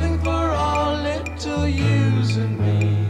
something for all little yous and me.